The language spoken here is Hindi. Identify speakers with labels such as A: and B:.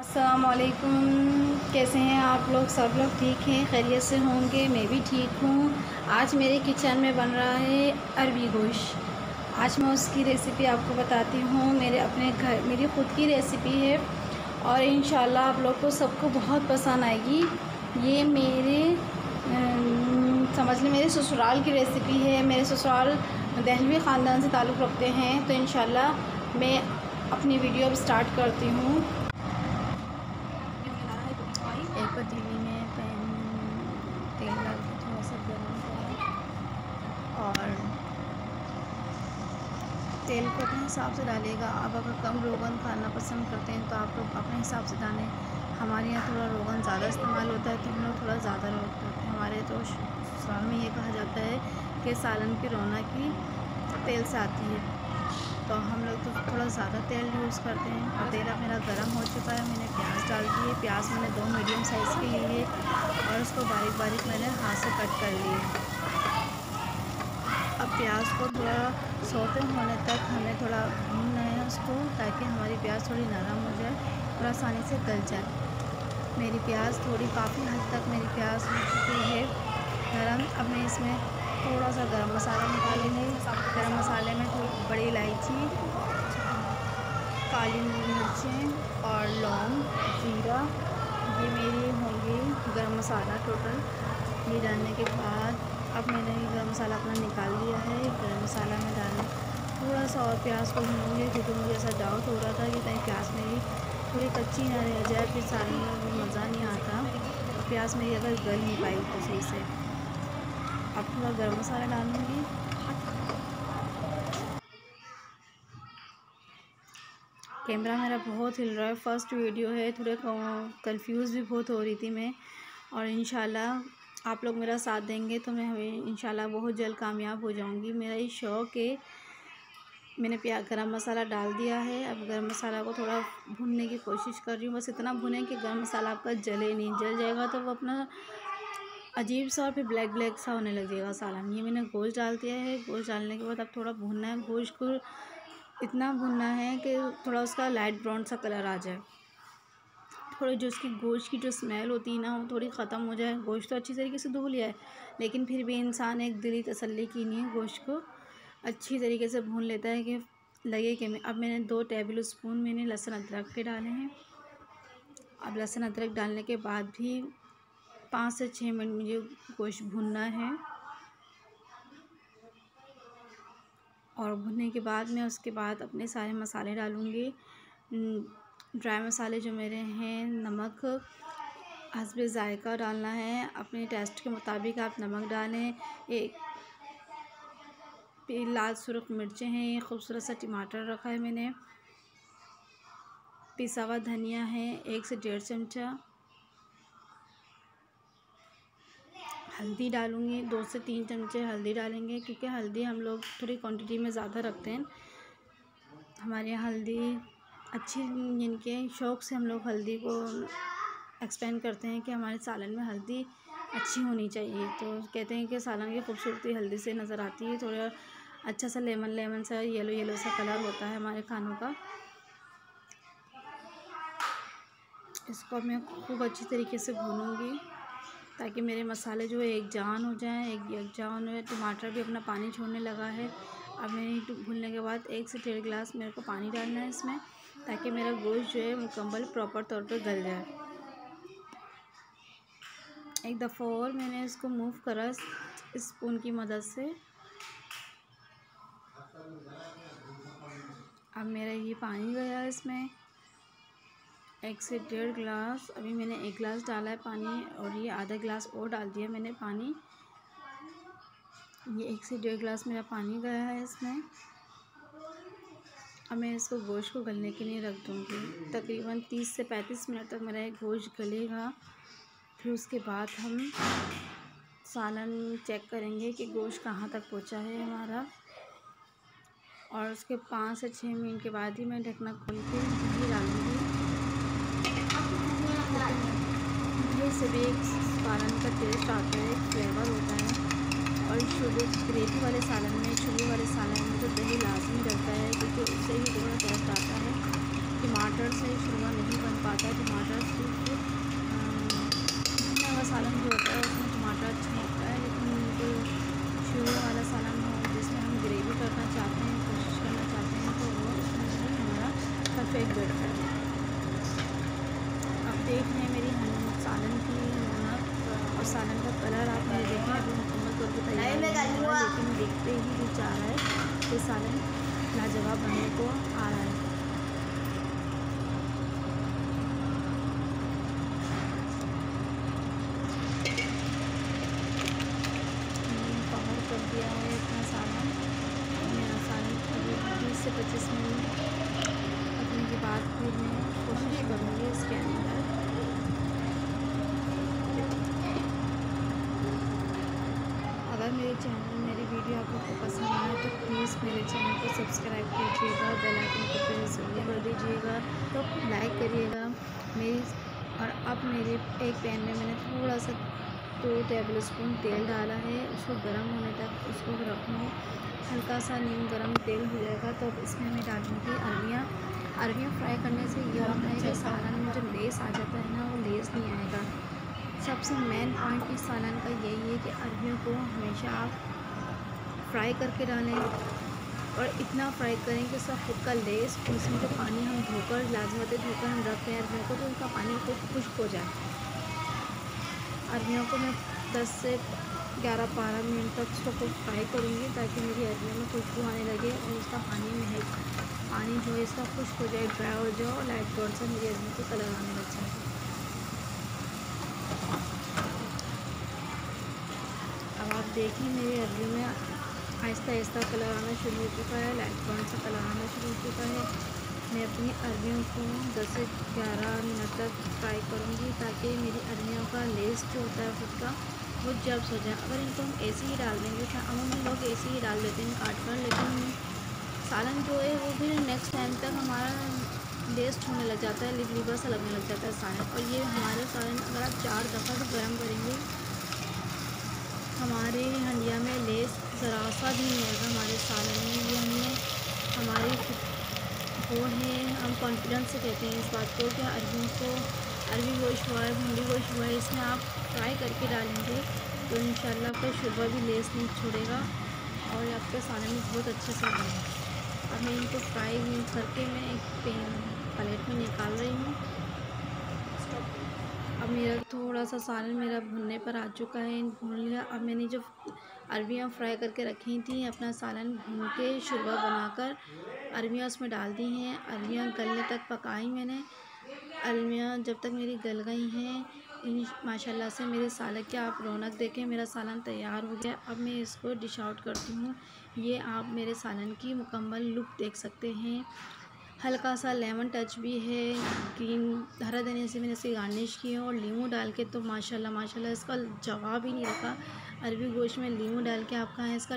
A: असलकुम कैसे हैं आप लोग? सब लोग ठीक हैं? खैरियत से होंगे? मैं भी ठीक हूँ। आज मेरे किचन में बन रहा है अरबी गोश्त। आज मैं उसकी रेसिपी आपको बताती हूँ। मेरे अपने घर, मेरी ख़ुद की रेसिपी है और इन आप लोग को सबको बहुत पसंद आएगी। ये मेरे समझ लें, मेरे ससुराल की रेसिपी है। मेरे ससुराल दहलवी ख़ानदान से ताल्लुक़ रखते हैं। तो इन मैं अपनी वीडियो अब स्टार्ट करती हूँ। पतीली में पैन, तेल डाल के थोड़ा सा गर्म करें। और तेल को अपने हिसाब से डालेगा आप अगर कम रोगन खाना पसंद करते हैं तो आप लोग अपने हिसाब से डालें। हमारे यहाँ थोड़ा रोगन ज़्यादा इस्तेमाल होता है तो हम लोग थोड़ा ज़्यादा रोक करते हैं। हमारे तो ससुराल में ये कहा जाता है कि सालन की रौनक ही तेल से आती है। तो हम लोग तो थोड़ा ज़्यादा तेल यूज़ करते हैं। और तेल मेरा गर्म हो चुका है। मैंने प्याज डाल दिए। प्याज मैंने दो मीडियम साइज़ के लिए और उसको बारीक बारीक मैंने हाथ से कट कर लिए। अब प्याज को थोड़ा सोते होने तक हमें थोड़ा भूनना है उसको ताकि हमारी प्याज थोड़ी नरम हो जाए, और आसानी से गल जाए। मेरी प्याज थोड़ी काफ़ी हद तक मेरी प्याज हो चुकी है नरम। अब मैं इसमें थोड़ा सा गरम मसाला निकाल लेंगे गरम मसाले में थोड़ी बड़ी इलायची, काली मिर्चें और लौंग, जीरा। ये मेरी होंगी गरम मसाला टोटल ये डालने के बाद अब मैंने गरम मसाला अपना निकाल लिया है। गरम मसाला में डालने थोड़ा सा और प्याज को भूनूँगी क्योंकि मुझे ऐसा डाउट हो रहा था कि कहीं प्याज मेरी थोड़ी कच्ची ना रह जाए, फिर सारे में मज़ा नहीं आता। प्याज मेरी अगर गल नहीं पाई तो सही से। अब थोड़ा गर्म मसाला डालूँगी। कैमरा मेरा बहुत हिल रहा है। फ़र्स्ट वीडियो है, थोड़े कंफ्यूज भी बहुत हो रही थी मैं। और इन आप लोग मेरा साथ देंगे तो मैं हमें इन बहुत जल्द कामयाब हो जाऊँगी। मेरा ये शौक़ है, मैंने प्याज गरम मसाला डाल दिया है। अब गरम मसाला को थोड़ा भूनने की कोशिश कर रही हूँ। बस इतना भुने कि गरम मसाला आपका जले नहीं, जल जाएगा तो वो अपना अजीब सा और फिर ब्लैक ब्लैक सा होने लग जाएगा सालन ये मैंने गोश्त डाल दिया है। गोश्त डालने के बाद अब थोड़ा भूनना है। गोश्त को इतना भूनना है कि थोड़ा उसका लाइट ब्राउन सा कलर आ जाए। थोड़ी जो उसकी गोश्त की जो स्मेल होती है ना, वो थोड़ी ख़त्म हो जाए। गोश्त तो अच्छी तरीके से धो लिया है, लेकिन फिर भी इंसान एक दिली तसल्ली की नहीं है। गोश्त को अच्छी तरीके से भून लेता है कि लगे कि मैं, अब मैंने दो टेबल स्पून मैंने लहसुन अदरक के डाले हैं। अब लहसुन अदरक डालने के बाद भी पाँच से छः मिनट मुझे गोश्त भुनना है। और भुनने के बाद मैं उसके बाद अपने सारे मसाले डालूँगी। ड्राई मसाले जो मेरे हैं, नमक, हसब ज़ायका डालना है। अपने टेस्ट के मुताबिक आप नमक डालें। एक लाल सुरख मिर्चें हैं, ये खूबसूरत सा टमाटर रखा है मैंने। पिसा हुआ धनिया है, एक से डेढ़ चमचा। हल्दी डालूँगी, दो से तीन चमचे हल्दी डालेंगे, क्योंकि हल्दी हम लोग थोड़ी क्वांटिटी में ज़्यादा रखते हैं। हमारे यहाँ हल्दी अच्छी जिनके शौक़ से हम लोग हल्दी को एक्सपेंड करते हैं कि हमारे सालन में हल्दी अच्छी होनी चाहिए। तो कहते हैं कि सालन की खूबसूरती हल्दी से नज़र आती है, थोड़ा अच्छा सा लेमन लेमन सा येलो येलो सा कलर होता है हमारे खानों का। इसको मैं खूब अच्छी तरीके से भूनूँगी। ताकि मेरे मसाले जो है एक जान हो जाएँ, एक जान हो टमाटर भी अपना पानी छोड़ने लगा है। अब मैंने भूनने के बाद एक से डेढ़ गिलास मेरे को पानी डालना है इसमें, ताकि मेरा गोश्त जो है मुकम्मल प्रॉपर तौर पर गल जाए। एक दफ़ा और मैंने इसको मूव करा स्पून की मदद से। अब मेरा ये पानी गया इसमें। एक से डेढ़ गिलास। अभी मैंने एक गिलास डाला है पानी और ये आधा गिलास और डाल दिया मैंने पानी। ये एक से डेढ़ गिलास मेरा पानी गया है इसमें। अब मैं इसको गोश्त को गलने के लिए रख दूँगी। तकरीबन तीस से पैंतीस मिनट तक मेरा एक गोश्त गलेगा। फिर उसके बाद हम सालन चेक करेंगे कि गोश्त कहाँ तक पहुँचा है हमारा। और उसके पाँच से छः मिनट के बाद ही मैं ढकना खोल के डालूँगी। से भी एक सालन का टेस्ट आता है फ्लेवर होता है। और शुरू ग्रेवी वाले सालन में शुरू वाले सालन में तो दही लाजमी रहता है, क्योंकि उससे ही थोड़ा टेस्ट आता है। टमाटर से शुरू नहीं बन पाता टमाटर से वाला सालन जो होता है, उसमें टमाटर अच्छा होता है, लेकिन जो शुरू वाला सालन हो, जिसमें हम ग्रेवी करना चाहते हैं, कोशिश करना चाहते हैं तो वो हमारा परफेक्ट बैठता है अब देख रहे हैं मेरी सालन की रौनक और सालन का कलर आप मेरे देखें अभी मुकम्मल तौर पर तैयार नहीं हुआ लेकिन देखते ही भी चाह रहा है कि सालन लाजवाब बनने को आ रहा है कर दिया है इतना सालन मेरा सालन अभी बीस से पच्चीस मिनट अपने के बाद फिर मैं कोशिश करूँगी इसके अंदर अगर मेरे चैनल, मेरी वीडियो आप लोग को पसंद आए तो प्लीज़ मेरे चैनल को सब्सक्राइब कीजिएगा, बेल आइकन को प्रेस जल्दी कर दीजिएगा तो लाइक करिएगा मेरी और अब मेरे एक पैन में मैंने थोड़ा सा दो टेबल स्पून तेल डाला है, उसको गर्म होने तक उसको रखूँ, हल्का सा नीम गर्म तेल हो जाएगा तो अब इसमें मैं डालूँगी अरबियाँ अरबियाँ फ्राई करने से ये होता है कि में जो लेस आ जाता है ना, वो लेस नहीं आएगा। सबसे मेन पॉइंट इस सालन का यही है कि अरबियों को हमेशा आप फ्राई करके डालें और इतना फ्राई करें कि सब खुद का लेस उसमें जो पानी हम धोकर, लाजमत धोकर हम रखते हैं अरबियों को तो उनका पानी खुद खुश्क हो जाए। अरबियों को मैं 10 से 11 बारह मिनट तक उसको फ्राई करूँगी ताकि मेरी अरबियों में खुशबू आने लगे और उसका पानी महक, पानी जो है इसका खुश्क हो जाए ड्राई हो जाए और लाइट ब्राउन से मेरी अरबियों को कलर आने लग जाए अब आप देखिए मेरी अरबियों में आहिस्ता आहिस्ता कलर आना शुरू हो चुका है लाइट ब्राउन सा कलर आना शुरू हो चुका है। मैं अपनी अरबियों को 10 से 11 मिनट तक फ्राई करूँगी ताकि मेरी अरबियों का लेस जो होता है खुद का, वो जब्स हो जाए। अगर इनको हम ऐसे ही डाल देंगे तो अमूमन लोग ऐसे ही डाल देते हैं काट कर लेकिन सालन जो है, वो फिर नेक्स्ट टाइम तक हमारा लेस्ट होने लग जाता है लीवर सा लगने लग जाता है सालन। और ये हमारे सालन अगर आप चार दफ़ा से गर्म करेंगे हमारे हंडिया में लेस ज़रा सा भी नहीं आएगा हमारे सालन में। ये हमने, हमारी वो है, हम कॉन्फिडेंस से कहते हैं इस बात को कि अरबी को अरबी गोश्त हुआ है भिंडी गोश्त हुआ है, इसमें आप फ्राई करके डालेंगे तो इन आपका शुबा भी लेस नहीं छोड़ेगा और आपके सालन में बहुत अच्छे से बने अब मैं इनको फ्राई करके मैं एक पेन प्लेट में निकाल रही हूँ। अब मेरा थोड़ा सा सालन मेरा भुनने पर आ चुका है, भून लिया। अब मैंने जो अरबियाँ फ्राई करके रखी थी, अपना सालन भून के शुरबा बनाकर अरबियाँ उसमें डाल दी हैं। अरबियाँ गलने तक पकाई मैंने। अरबियाँ जब तक मेरी गल गई हैं माशाल्लाह से मेरे सालन की आप रौनक देखें, मेरा सालन तैयार हो गया। अब मैं इसको डिश आउट करती हूँ। ये आप मेरे सालन की मुकम्मल लुक देख सकते हैं। हल्का सा लेमन टच भी है ग्रीन हरा धनिया से मैंने इसे गार्निश की है और लीमू डाल के तो माशाल्लाह माशाल्लाह, इसका जवाब ही नहीं रखा। अरबी गोश्त में लीमू डाल के आप खाएँ, इसका